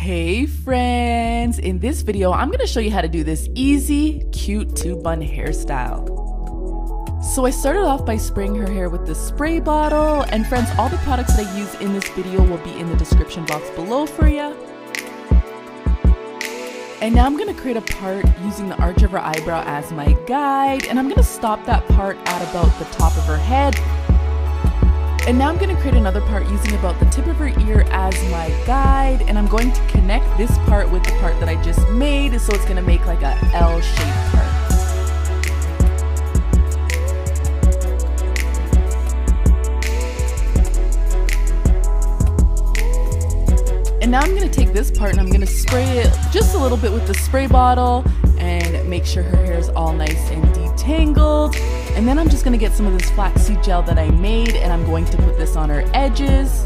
Hey friends! In this video, I'm gonna show you how to do this easy, cute two bun hairstyle. So I started off by spraying her hair with the spray bottle, and friends, all the products that I use in this video will be in the description box below for you. And now I'm gonna create a part using the arch of her eyebrow as my guide, and I'm gonna stop that part at about the top of her head and now I'm going to create another part using about the tip of her ear as my guide and I'm going to connect this part with the part that I just made so it's going to make like a L-shaped part. And now I'm going to take this part and I'm going to spray it just a little bit with the spray bottle and make sure her hair is all nice and detangled. And then I'm just gonna get some of this flaxseed gel that I made and I'm going to put this on her edges.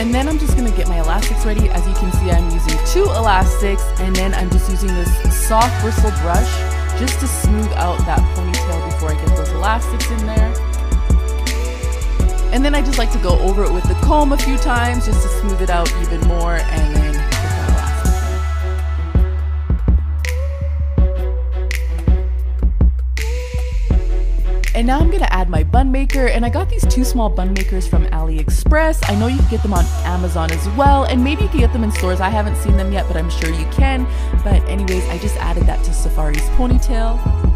And then I'm just gonna get my elastics ready. As you can see, I'm using two elastics and then I'm just using this soft bristle brush just to smooth out that ponytail before I get those elastics in there. And then I just like to go over it with the comb a few times just to smooth it out even more and then And now I'm gonna add my bun maker and I got these two small bun makers from AliExpress. I know you can get them on Amazon as well and maybe you can get them in stores. I haven't seen them yet, but I'm sure you can. But anyways, I just added that to Safari's ponytail.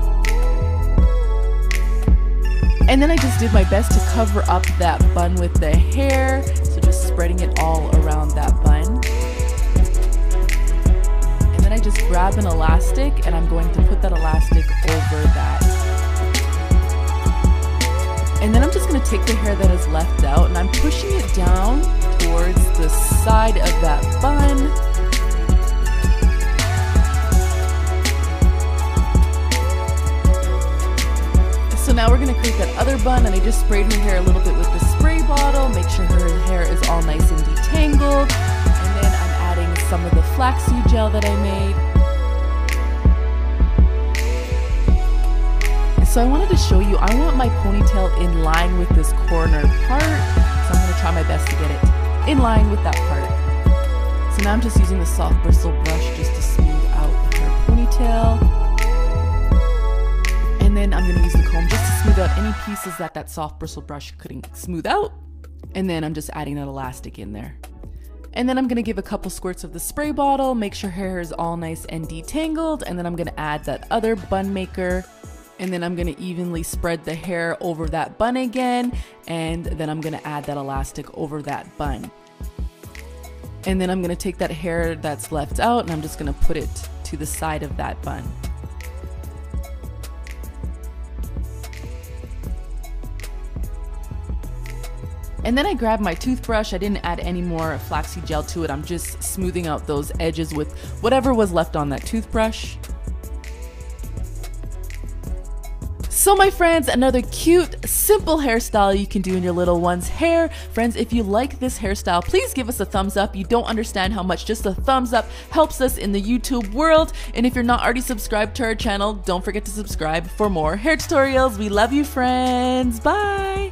And then I just did my best to cover up that bun with the hair. So just spreading it all around that bun. And then I just grab an elastic and I'm going to put that elastic over that and then I'm just going to take the hair that is left out and I'm pushing it down towards the side of that bun. We're to create that other bun and I just sprayed her hair a little bit with the spray bottle, make sure her hair is all nice and detangled. And then I'm adding some of the flaxseed gel that I made. So I wanted to show you, I want my ponytail in line with this corner part. So I'm gonna try my best to get it in line with that part. So now I'm just using the soft bristle brush just smooth out any pieces that that soft bristle brush couldn't smooth out. And then I'm just adding that elastic in there. And then I'm gonna give a couple squirts of the spray bottle, make sure hair is all nice and detangled, and then I'm gonna add that other bun maker and then I'm gonna evenly spread the hair over that bun again and then I'm gonna add that elastic over that bun. And then I'm gonna take that hair that's left out and I'm just gonna put it to the side of that bun. And then I grabbed my toothbrush. I didn't add any more flaxseed gel to it. I'm just smoothing out those edges with whatever was left on that toothbrush. So my friends, another cute, simple hairstyle you can do in your little one's hair. Friends, if you like this hairstyle, please give us a thumbs up. You don't understand how much just a thumbs up helps us in the YouTube world. And if you're not already subscribed to our channel, don't forget to subscribe for more hair tutorials. We love you, friends. Bye.